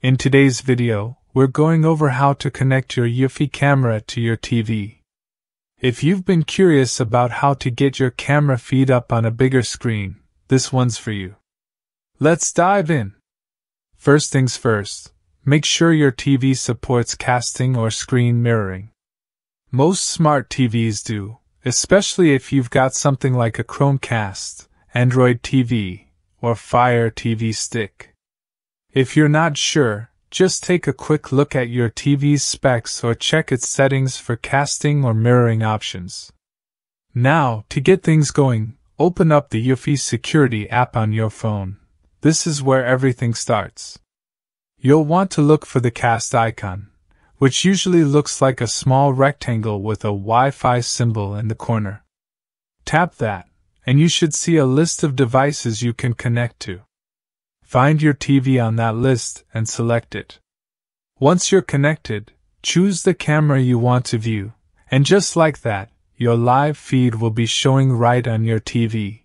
In today's video, we're going over how to connect your Eufy camera to your TV. If you've been curious about how to get your camera feed up on a bigger screen, this one's for you. Let's dive in. First things first, make sure your TV supports casting or screen mirroring. Most smart TVs do, especially if you've got something like a Chromecast, Android TV, or Fire TV stick. If you're not sure, just take a quick look at your TV's specs or check its settings for casting or mirroring options. Now, to get things going, open up the Eufy Security app on your phone. This is where everything starts. You'll want to look for the cast icon, which usually looks like a small rectangle with a Wi Fi symbol in the corner. Tap that, and you should see a list of devices you can connect to. Find your TV on that list and select it. Once you're connected, choose the camera you want to view, and just like that, your live feed will be showing right on your TV.